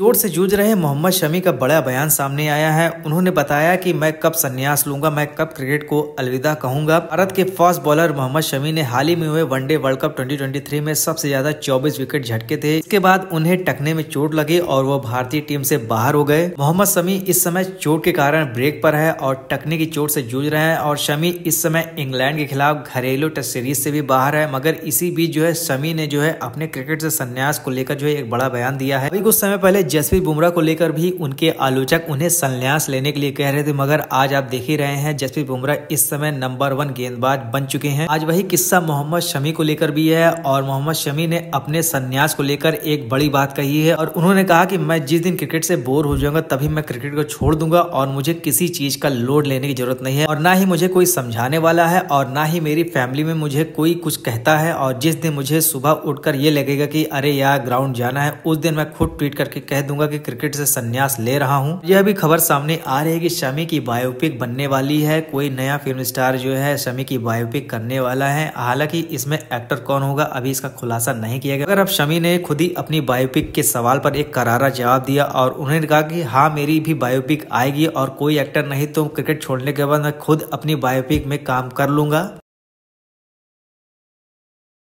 चोट से जूझ रहे मोहम्मद शमी का बड़ा बयान सामने आया है। उन्होंने बताया कि मैं कब संन्यास लूँगा, मैं कब क्रिकेट को अलविदा कहूँगा। भारत के फास्ट बॉलर मोहम्मद शमी ने हाल ही में हुए वनडे वर्ल्ड कप 2023 में सबसे ज़्यादा 24 विकेट झटके थे। इसके बाद उन्हें टकने में चोट लगी और वो भारतीय टीम से बाहर हो गए। मोहम्मद शमी इस समय चोट के कारण ब्रेक पर है और टकने की चोट से जूझ रहे हैं और शमी इस समय इंग्लैंड के खिलाफ घरेलू टेस्ट सीरीज़ से भी बाहर है। मगर इसी बीच जो है, शमी ने जो है अपने क्रिकेट से संन्यास को लेकर जो है एक बड़ा बयान दिया है। कुछ समय पहले जसप्रीत बुमराह को लेकर भी उनके आलोचक उन्हें संन्यास लेने के लिए कह रहे थे, मगर आज आप देख ही रहे हैं, जसप्रीत बुमराह इस समय नंबर वन गेंदबाज बन चुके हैं। आज वही किस्सा मोहम्मद शमी को लेकर भी है, और मोहम्मद शमी ने अपने संन्यास को लेकर एक बड़ी बात कही है, और उन्होंने कहा कि मैं जिस दिन क्रिकेट से बोर हो जाऊँगा, तभी मैं क्रिकेट को छोड़ दूँगा, और मुझे किसी चीज़ का लोड लेने की ज़रूरत नहीं है, और ना ही मुझे कोई समझाने वाला है, और ना ही मेरी फैमिली में मुझे कोई कुछ कहता है, और जिस दिन मुझे सुबह उठकर ये लगेगा कि अरे यार, ग्राउंड जाना है, उस दिन मैं खुद ट्वीट करके कह दूँगा कि क्रिकेट से संन्यास ले रहा हूँ। यह भी खबर सामने आ रही है कि शमी की बायोपिक बनने वाली है। कोई नया फ़िल्म स्टार जो है, शमी की बायोपिक करने वाला है। हालाँकि इसमें एक्टर कौन होगा, अभी इसका खुलासा नहीं किया गया। अगर अब शमी ने खुद ही अपनी बायोपिक के सवाल पर एक करारा जवाब दिया और उन्होंने कहा कि हाँ मेरी भी बायोपिक आएगी और कोई एक्टर नहीं तो क्रिकेट छोड़ने के बाद मैं खुद अपनी बायोपिक में काम कर लूँगा।